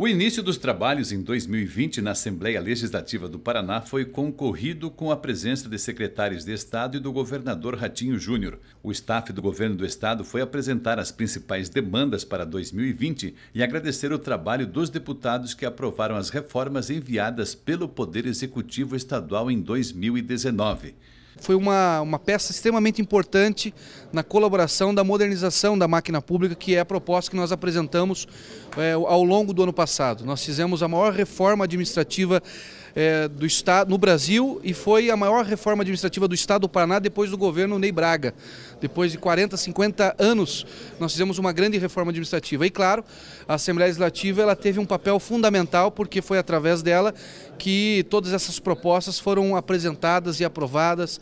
O início dos trabalhos em 2020 na Assembleia Legislativa do Paraná foi concorrido com a presença de secretários de Estado e do governador Ratinho Júnior. O staff do governo do Estado foi apresentar as principais demandas para 2020 e agradecer o trabalho dos deputados que aprovaram as reformas enviadas pelo Poder Executivo Estadual em 2019 foi uma, uma peça extremamente importante na colaboração da modernização da máquina pública, que é a proposta que nós apresentamos é, ao longo do ano passado. Nós fizemos a maior reforma administrativa é, do Estado no Brasil e foi a maior reforma administrativa do Estado do Paraná depois do governo Ney Braga. Depois de 40, 50 anos, nós fizemos uma grande reforma administrativa. E claro, a Assembleia Legislativa ela teve um papel fundamental porque foi através dela que todas essas propostas foram apresentadas e aprovadas.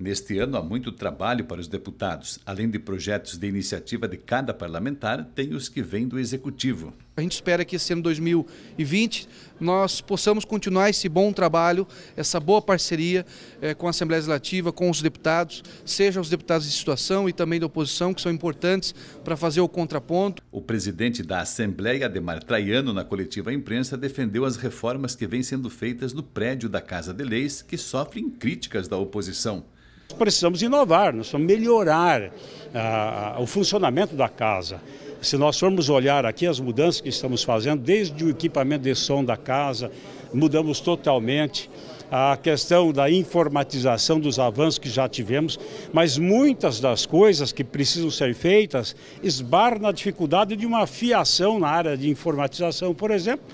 Neste ano há muito trabalho para os deputados. Além de projetos de iniciativa de cada parlamentar, tem os que vêm do Executivo. A gente espera que esse ano 2020 nós possamos continuar esse bom trabalho, essa boa parceria eh, com a Assembleia Legislativa, com os deputados, sejam os deputados de situação e também da oposição, que são importantes para fazer o contraponto. O presidente da Assembleia, Ademar Traiano, na coletiva à imprensa, defendeu as reformas que vêm sendo feitas no prédio da Casa de Leis, que sofrem críticas da oposição. Precisamos inovar, nós precisamos melhorar ah, o funcionamento da casa. Se nós formos olhar aqui as mudanças que estamos fazendo, desde o equipamento de som da casa, mudamos totalmente. A questão da informatização dos avanços que já tivemos, mas muitas das coisas que precisam ser feitas esbarram na dificuldade de uma fiação na área de informatização, por exemplo,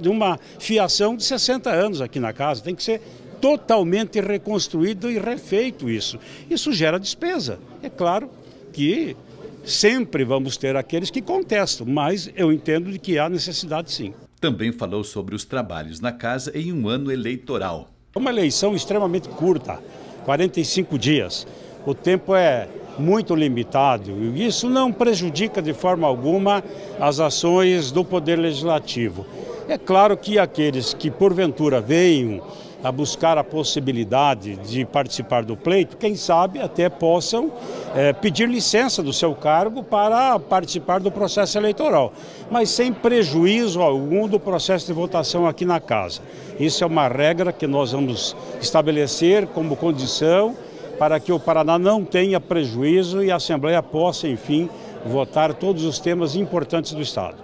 de uma fiação de 60 anos aqui na casa, tem que ser totalmente reconstruído e refeito isso. Isso gera despesa. É claro que sempre vamos ter aqueles que contestam, mas eu entendo de que há necessidade sim. Também falou sobre os trabalhos na casa em um ano eleitoral. É uma eleição extremamente curta, 45 dias. O tempo é muito limitado e isso não prejudica de forma alguma as ações do Poder Legislativo. É claro que aqueles que porventura venham a buscar a possibilidade de participar do pleito, quem sabe até possam é, pedir licença do seu cargo para participar do processo eleitoral, mas sem prejuízo algum do processo de votação aqui na casa. Isso é uma regra que nós vamos estabelecer como condição para que o Paraná não tenha prejuízo e a Assembleia possa, enfim, votar todos os temas importantes do Estado.